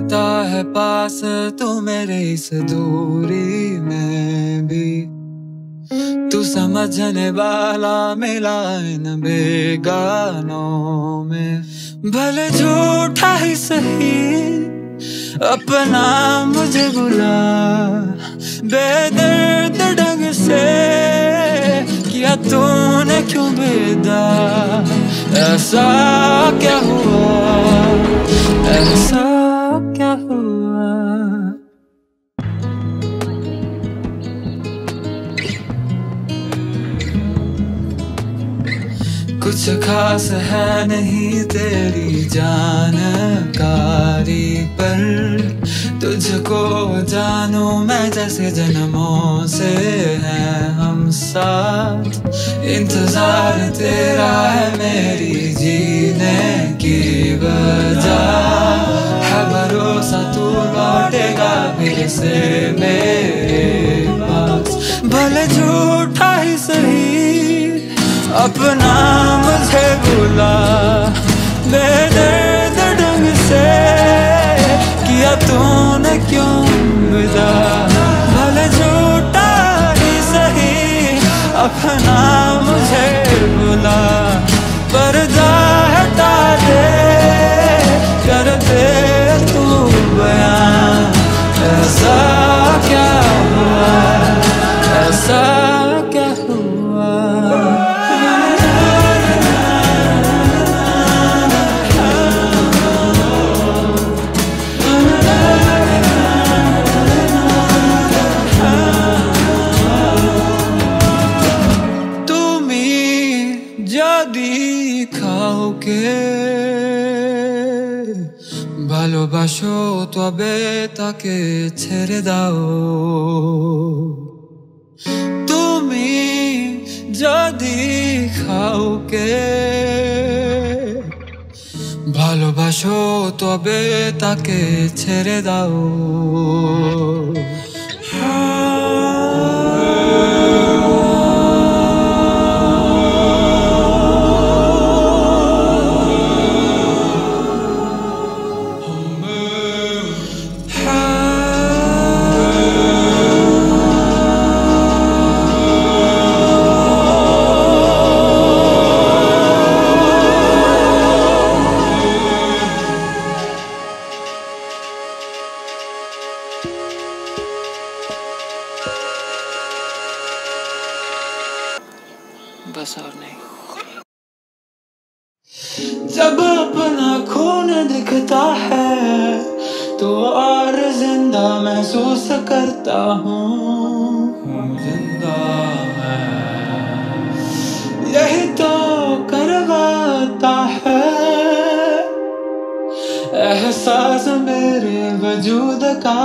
लगता है पास तू मेरे इस दूरी में भी। तू समझने वाला मिला इन बेगानों में। भले झूठा ही सही, अपना मुझे बुला बेदर्द ढंग से, किया तूने क्यों बेदा? ऐसा कुछ खास है नहीं तेरी जानकारी पर। तुझको जानू मैं जैसे जन्मों से है हम साथ। इंतज़ार तेरा है मेरी जीने की वजह। है भरोसा तू लौटेगा फिर से मेरे अपना मुझे बुला बेदर्द ढंग से किया तूने क्यों विदा भले झूठा ही सही, अपना কাউকে ভালোবাসো তবে তাকে ছেড়ে দাও। তুমি যদি কাউকে ভালোবাসো তবে তাকে ছেড়ে দাও। बस और नहीं जब अपना खून दिखता है तो और ज़िंदा महसूस करता हूँ। ज़िंदा यही तो करवाता है। एहसास मेरे वजूद का